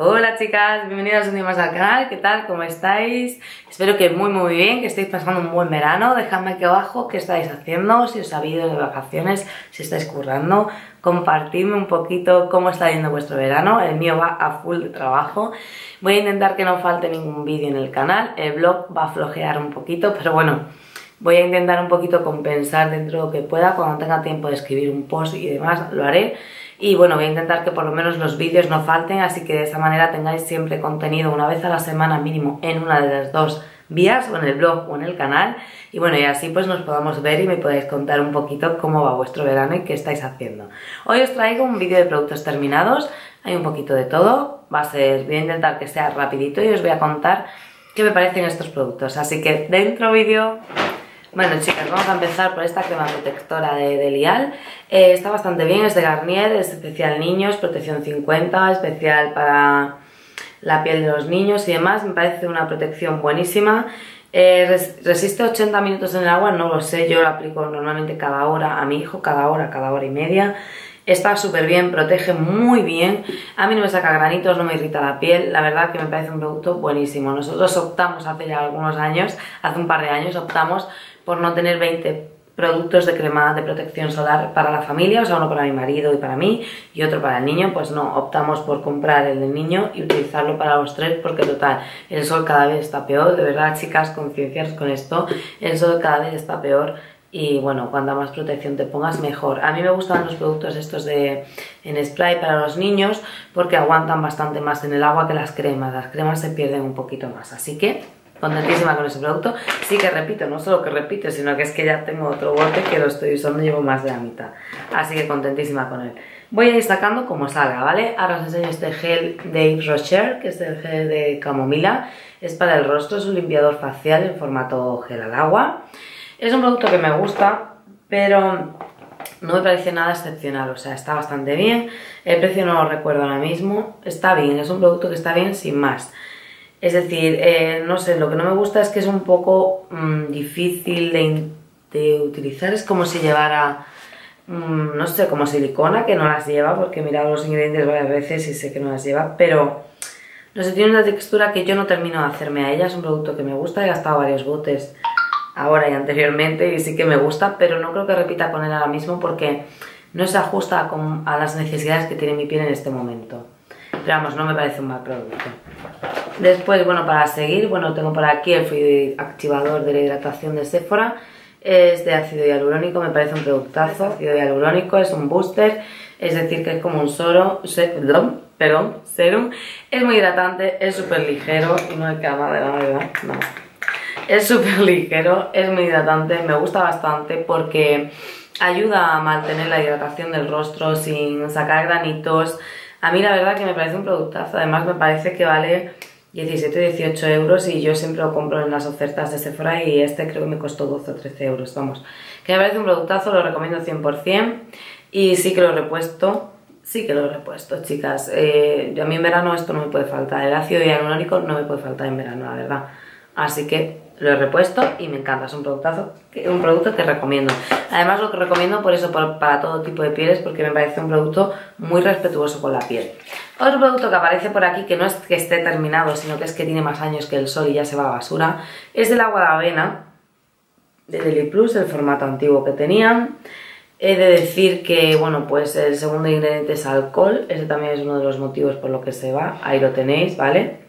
Hola chicas, bienvenidas un día más al canal, ¿qué tal? ¿Cómo estáis? Espero que muy muy bien, que estéis pasando un buen verano, dejadme aquí abajo qué estáis haciendo, si os ha ido de vacaciones, si estáis currando, compartidme un poquito cómo está yendo vuestro verano, el mío va a full de trabajo, voy a intentar que no falte ningún vídeo en el canal, el blog va a flojear un poquito, pero bueno, voy a intentar un poquito compensar dentro de lo que pueda, cuando tenga tiempo de escribir un post y demás lo haré, y bueno, voy a intentar que por lo menos los vídeos no falten, así que de esta manera tengáis siempre contenido una vez a la semana mínimo en una de las dos vías, o en el blog o en el canal. Y bueno, y así pues nos podamos ver y me podáis contar un poquito cómo va vuestro verano y qué estáis haciendo. Hoy os traigo un vídeo de productos terminados, hay un poquito de todo, va a ser, voy a intentar que sea rapidito y os voy a contar qué me parecen estos productos. Así que dentro vídeo... Bueno chicas, vamos a empezar por esta crema protectora de, Lial. Eh, está bastante bien, es de Garnier, es especial niños, protección 50, especial para la piel de los niños y demás. Me parece una protección buenísima. Eh, resiste 80 minutos en el agua, no lo sé, yo lo aplico normalmente cada hora a mi hijo, cada hora, cada hora y media. Está súper bien, protege muy bien. A mí no me saca granitos, no me irrita la piel. La verdad que me parece un producto buenísimo. Nosotros optamos hace ya algunos años, hace un par de años, optamos por no tener 20 productos de crema de protección solar para la familia, o sea, uno para mi marido y para mí y otro para el niño, pues no, optamos por comprar el del niño y utilizarlo para los tres porque total, el sol cada vez está peor, de verdad chicas, concienciaros con esto, el sol cada vez está peor y bueno, cuanta más protección te pongas mejor. A mí me gustan los productos estos de en spray para los niños porque aguantan bastante más en el agua que las cremas, las cremas se pierden un poquito más, así que contentísima con ese producto. Sí que repito, no solo que repito, sino que es que ya tengo otro bote que lo estoy usando, llevo más de la mitad. Así que contentísima con él. Voy a ir sacando como salga, ¿vale? Ahora os enseño este gel de Yves Rocher, que es el gel de camomila. Es para el rostro, es un limpiador facial en formato gel al agua. Es un producto que me gusta, pero no me parece nada excepcional, o sea, está bastante bien. El precio no lo recuerdo ahora mismo. Está bien, es un producto que está bien sin más. Es decir, eh, no sé, lo que no me gusta es que es un poco mmm, difícil de, utilizar. Es como si llevara, mmm, no sé, como silicona, que no las lleva, porque he mirado los ingredientes varias veces y sé que no las lleva, pero no sé, tiene una textura que yo no termino de hacerme a ella. Es un producto que me gusta, he gastado varios botes ahora y anteriormente y sí que me gusta, pero no creo que repita con él ahora mismo porque no se ajusta a, las necesidades que tiene mi piel en este momento. Pero vamos, no me parece un mal producto. Después, bueno, para seguir, bueno, tengo por aquí el activador de la hidratación de Sephora. Es de ácido hialurónico, me parece un productazo. Ácido hialurónico es un booster, es decir, que es como un soro, perdón, perdón, serum. Es muy hidratante, es súper ligero y no hay cama de la verdad, no. Es súper ligero, es muy hidratante, me gusta bastante porque ayuda a mantener la hidratación del rostro sin sacar granitos. A mí la verdad que me parece un productazo, además me parece que vale 17 18 euros y yo siempre lo compro en las ofertas de Sephora y este creo que me costó 12 o 13 euros, vamos. Que me parece un productazo, lo recomiendo 100% y sí que lo he repuesto, sí que lo he repuesto, chicas. Eh, yo a mí en verano esto no me puede faltar, el ácido hialurónico no me puede faltar en verano, la verdad. Así que lo he repuesto y me encanta, es un productazo, un producto que recomiendo. Además lo que recomiendo por eso, para todo tipo de pieles, porque me parece un producto muy respetuoso con la piel. Otro producto que aparece por aquí, que no es que esté terminado, sino que es que tiene más años que el sol y ya se va a basura, es del agua de avena de Deli Plus, el formato antiguo que tenían. He de decir que, bueno, pues el segundo ingrediente es alcohol, ese también es uno de los motivos por lo que se va, ahí lo tenéis, ¿vale?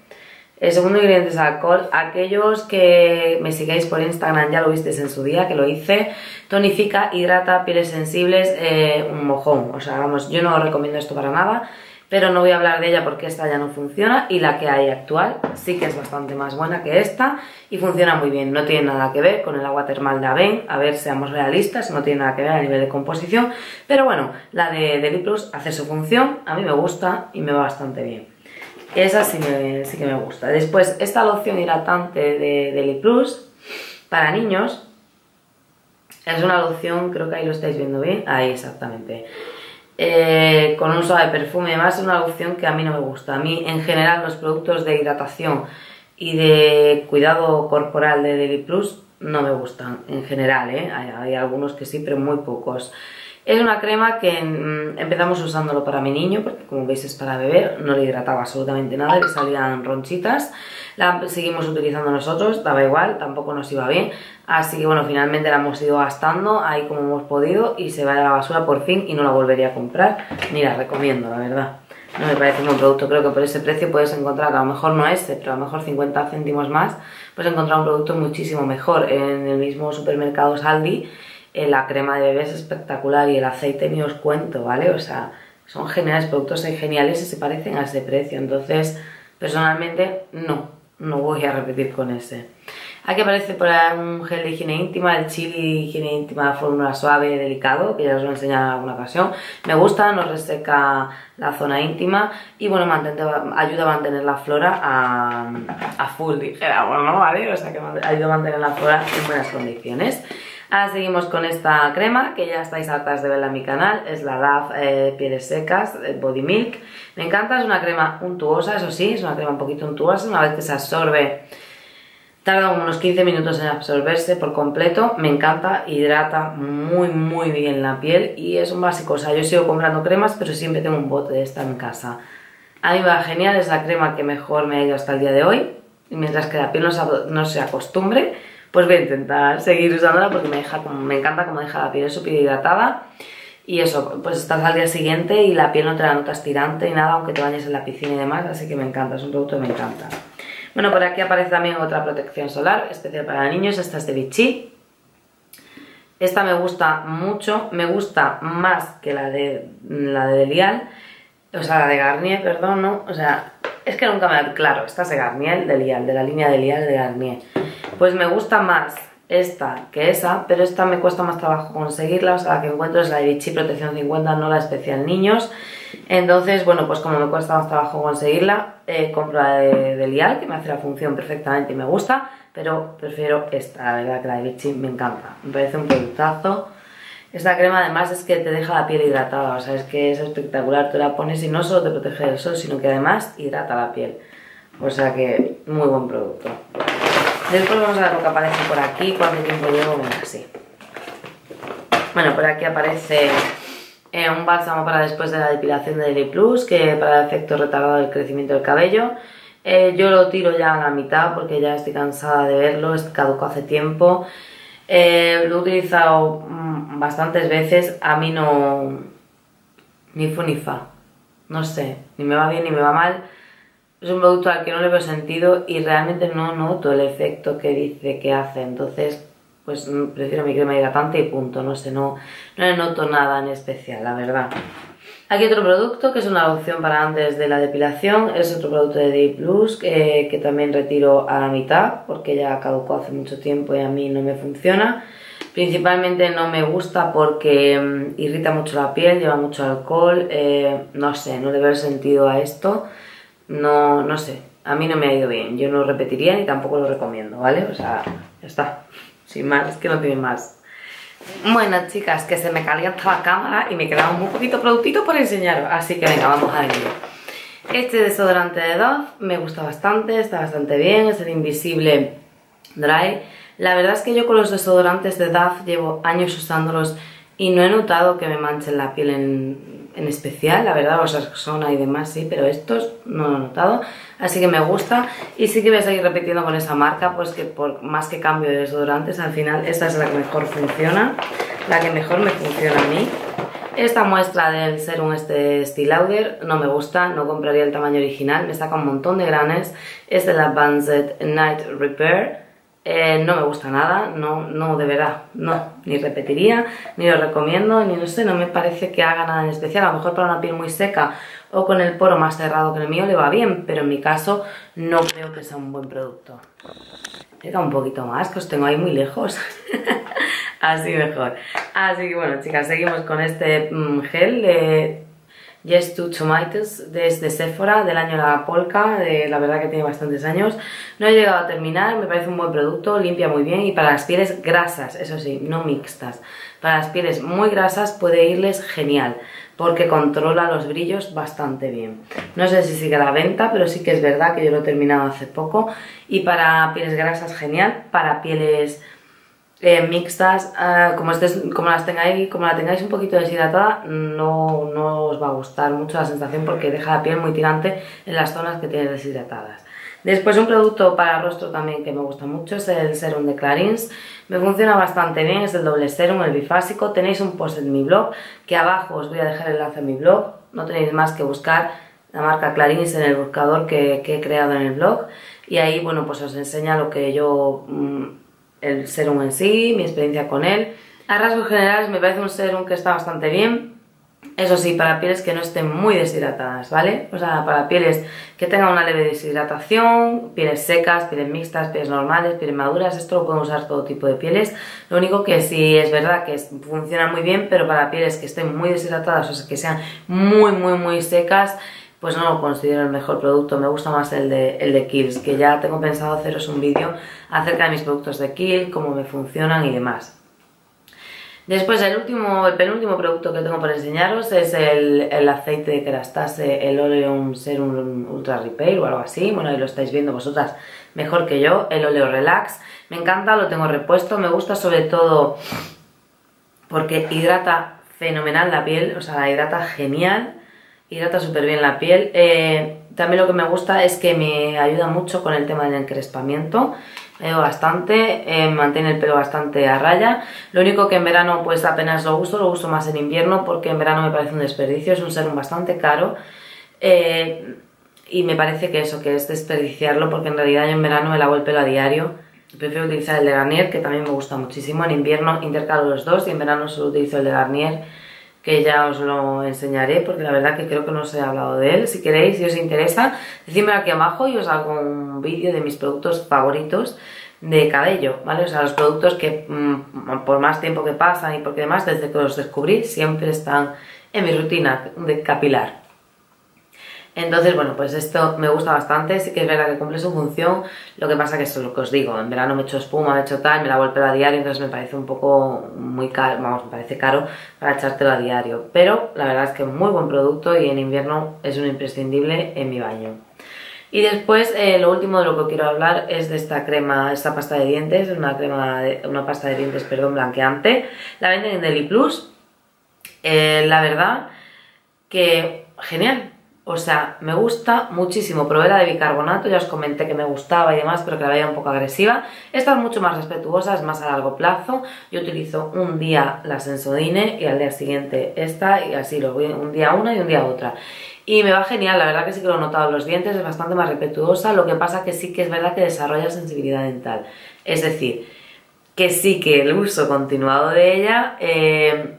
El segundo ingrediente es alcohol. Aquellos que me sigáis por Instagram ya lo visteis en su día, que lo hice. Tonifica, hidrata, pieles sensibles, eh, un mojón. O sea, vamos, yo no recomiendo esto para nada, pero no voy a hablar de ella porque esta ya no funciona y la que hay actual sí que es bastante más buena que esta y funciona muy bien. No tiene nada que ver con el agua termal de Aven, a ver, seamos realistas, no tiene nada que ver a nivel de composición, pero bueno, la de Deli Plus hace su función, a mí me gusta y me va bastante bien. Esa sí, me, sí que me gusta. Después, esta loción hidratante de, de Plus para niños es una loción, creo que ahí lo estáis viendo bien. Ahí, exactamente. Eh, con un suave perfume. Además, es una loción que a mí no me gusta. A mí, en general, los productos de hidratación y de cuidado corporal de Deli Plus no me gustan. En general, ¿eh? hay, hay algunos que sí, pero muy pocos. Es una crema que mm, empezamos usándolo para mi niño, porque como veis es para beber, no le hidrataba absolutamente nada, le salían ronchitas. La seguimos utilizando nosotros, daba igual, tampoco nos iba bien. Así que bueno, finalmente la hemos ido gastando ahí como hemos podido y se va a la basura por fin y no la volvería a comprar, ni la recomiendo, la verdad. No me parece un buen producto, creo que por ese precio puedes encontrar, a lo mejor no este, pero a lo mejor 50 céntimos más, puedes encontrar un producto muchísimo mejor en el mismo supermercado Saldi. Eh, la crema de bebé es espectacular y el aceite ni os cuento, ¿vale? O sea, son geniales, productos geniales y se parecen a ese precio, entonces personalmente no, no voy a repetir con ese. Aquí aparece por ahí un gel de higiene íntima, el chili higiene íntima fórmula suave delicado, que ya os voy a enseñar en alguna ocasión. Me gusta, nos reseca la zona íntima y bueno, ayuda a mantener la flora a, a full, dijéramos, ¿no? ¿Vale? O sea que ayuda a mantener la flora en buenas condiciones. Ahora seguimos con esta crema que ya estáis hartas de verla en mi canal, es la DAF eh, Pieles Secas Body Milk. Me encanta, es una crema untuosa, eso sí, es una crema un poquito untuosa, una vez que se absorbe tarda unos 15 minutos en absorberse por completo, me encanta, hidrata muy muy bien la piel y es un básico, o sea, yo sigo comprando cremas pero siempre tengo un bote de esta en casa. A mí va genial, es la crema que mejor me ha ido hasta el día de hoy, y mientras que la piel no se acostumbre, pues voy a intentar seguir usándola porque me, deja me encanta como deja la piel súper hidratada y eso, pues estás al día siguiente y la piel no te la notas tirante y nada, aunque te bañes en la piscina y demás, así que me encanta, es un producto que me encanta. Bueno, por aquí aparece también otra protección solar, especial para niños, esta es de Vichy. Esta me gusta mucho, me gusta más que la de, la de Delial, o sea, la de Garnier, perdón, ¿no? O sea, es que nunca me da claro, esta es de Garnier, de Lial, de la línea de Lial de Garnier. Pues me gusta más esta que esa, pero esta me cuesta más trabajo conseguirla, o sea, la que encuentro es la de Protección 50, no la especial niños. Entonces, bueno, pues como me cuesta más trabajo conseguirla, eh, compro la de, Lial, que me hace la función perfectamente y me gusta, pero prefiero esta, la verdad que la de me encanta, me parece un productazo. Esta crema además es que te deja la piel hidratada, o sea, es que es espectacular, tú la pones y no solo te protege del sol, sino que además hidrata la piel. O sea que, muy buen producto. Después vamos a ver lo que aparece por aquí, cuánto tiempo llevo, bueno, así. Bueno, por aquí aparece eh, un bálsamo para después de la depilación de Daily Plus, que para el efecto retardado del crecimiento del cabello. Eh, yo lo tiro ya a la mitad porque ya estoy cansada de verlo, es caduco hace tiempo. Eh, lo he utilizado mm, bastantes veces, a mí no... ni fu ni fa, no sé, ni me va bien ni me va mal es un producto al que no le veo sentido y realmente no noto el efecto que dice que hace. Entonces, pues mm, prefiero mi crema hidratante y punto. No sé, no, no le noto nada en especial, la verdad. Aquí otro producto que es una opción para antes de la depilación. Es otro producto de Day Plus que, que también retiro a la mitad porque ya caducó hace mucho tiempo y a mí no me funciona. Principalmente no me gusta porque mm, irrita mucho la piel, lleva mucho alcohol, eh, no sé, no le veo sentido a esto no, no sé, a mí no me ha ido bien, yo no lo repetiría ni tampoco lo recomiendo, ¿vale? O sea, ya está, sin más, es que no tiene más. Bueno, chicas, que se me calienta la cámara y me queda un poquito productito por enseñaros, así que venga, vamos a ver. Este desodorante de Dove me gusta bastante, está bastante bien, es el Invisible Dry. La verdad es que yo con los desodorantes de Dove llevo años usándolos y no he notado que me manchen la piel en, en especial, la verdad, los Saxona y demás sí, pero estos no lo he notado, así que me gusta y sí que voy a seguir repitiendo con esa marca, pues que por más que cambio de desodorantes, al final esta es la que mejor funciona, la que mejor me funciona a mí. Esta muestra del serum este Lauder no me gusta, no compraría el tamaño original, me saca un montón de granes, es de la Advanced Night Repair, eh, no me gusta nada, no, no, de verdad, no, ni repetiría, ni lo recomiendo, ni no sé, no me parece que haga nada en especial, a lo mejor para una piel muy seca o con el poro más cerrado que el mío le va bien, pero en mi caso no creo que sea un buen producto. Llega un poquito más, que os tengo ahí muy lejos, así mejor. Así que bueno chicas, seguimos con este mm, gel de Yes to Tomatoes desde Sephora del año La Polka, de, la verdad que tiene bastantes años. No he llegado a terminar, me parece un buen producto, limpia muy bien y para las pieles grasas, eso sí, no mixtas. Para las pieles muy grasas puede irles genial porque controla los brillos bastante bien. No sé si sigue a la venta, pero sí que es verdad que yo lo he terminado hace poco. Y para pieles grasas genial, para pieles eh, mixtas, ah, como, estés, como, las tengáis, como la tengáis un poquito deshidratada, no, no os va a gustar mucho la sensación porque deja la piel muy tirante en las zonas que tienes deshidratadas. Después un producto para rostro también que me gusta mucho es el serum de Clarins. Me funciona bastante bien, es el doble serum, el bifásico. Tenéis un post en mi blog, que abajo os voy a dejar el enlace a mi blog. No tenéis más que buscar la marca Clarins en el buscador que, he creado en el blog. Y ahí, bueno, pues os enseña lo que yo, mm, el serum en sí, mi experiencia con él. A rasgos generales me parece un serum que está bastante bien. Eso sí, para pieles que no estén muy deshidratadas, ¿vale? O sea, para pieles que tengan una leve deshidratación, pieles secas, pieles mixtas, pieles normales, pieles maduras, esto lo podemos usar todo tipo de pieles. Lo único que sí es verdad que funciona muy bien, pero para pieles que estén muy deshidratadas, o sea, que sean muy, muy, muy secas, pues no lo considero el mejor producto, me gusta más el de, el de Kills, que ya tengo pensado haceros un vídeo acerca de mis productos de Kill, cómo me funcionan y demás. Después el último, el penúltimo producto que tengo para enseñaros es el, aceite de Kerastase, el Oleum Serum Ultra Repair o algo así. Bueno, ahí lo estáis viendo vosotras mejor que yo, el Oleo Relax. Me encanta, lo tengo repuesto, me gusta sobre todo porque hidrata fenomenal la piel, o sea, la hidrata genial, hidrata súper bien la piel. Eh, también lo que me gusta es que me ayuda mucho con el tema del encrespamiento me bastante, eh, mantiene el pelo bastante a raya. Lo único que en verano pues apenas lo uso, lo uso más en invierno porque en verano me parece un desperdicio, es un serum bastante caro. Eh, y me parece que eso, que es desperdiciarlo porque en realidad yo en verano me lavo el pelo a diario. Prefiero utilizar el de Garnier, que también me gusta muchísimo. En invierno intercalo los dos y en verano solo utilizo el de Garnier que ya os lo enseñaré porque la verdad que creo que no os he hablado de él. Si queréis, si os interesa, decídmelo aquí abajo y os hago un vídeo de mis productos favoritos de cabello, ¿vale? O sea, los productos que mm, por más tiempo que pasan y porque además desde que los descubrí siempre están en mi rutina de capilar. Entonces, bueno, pues esto me gusta bastante, sí que es verdad que cumple su función, lo que pasa que es lo que os digo, en verano me echo espuma, me echo tal, me la vuelvo a diario, entonces me parece un poco muy caro, vamos, me parece caro para echártelo a diario, pero la verdad es que es muy buen producto y en invierno es un imprescindible en mi baño. Y después, eh, lo último de lo que quiero hablar es de esta crema, esta pasta de dientes, una crema, una pasta de dientes, perdón, blanqueante. La venden en Deli Plus. Eh, la verdad que genial, o sea, me gusta muchísimo. Probé la de bicarbonato, ya os comenté que me gustaba y demás, pero que la veía un poco agresiva. Esta es mucho más respetuosa, es más a largo plazo. Yo utilizo un día la Sensodine y al día siguiente esta y así lo voy un día una y un día otra. Y me va genial, la verdad que sí que lo he notado en los dientes, es bastante más respetuosa, lo que pasa que sí que es verdad que desarrolla sensibilidad dental. Es decir, que sí que el uso continuado de ella... Eh,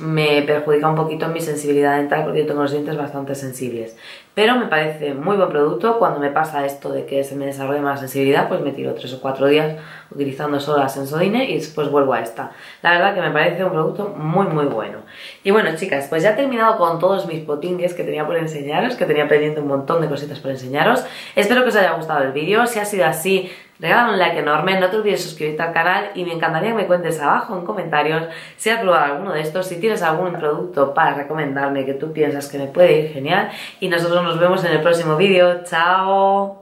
me perjudica un poquito mi sensibilidad dental porque yo tengo los dientes bastante sensibles. Pero me parece muy buen producto. Cuando me pasa esto de que se me desarrolle más sensibilidad, pues me tiro 3 o 4 días utilizando solo la Sensodyne y después vuelvo a esta. La verdad que me parece un producto muy muy bueno. Y bueno chicas, pues ya he terminado con todos mis potingues que tenía por enseñaros, que tenía pendiente un montón de cositas por enseñaros. Espero que os haya gustado el vídeo. Si ha sido así, Regálame un like enorme, no te olvides suscribirte al canal y me encantaría que me cuentes abajo en comentarios si has probado alguno de estos, si tienes algún producto para recomendarme que tú piensas que me puede ir genial y nosotros nos vemos en el próximo vídeo. ¡Chao!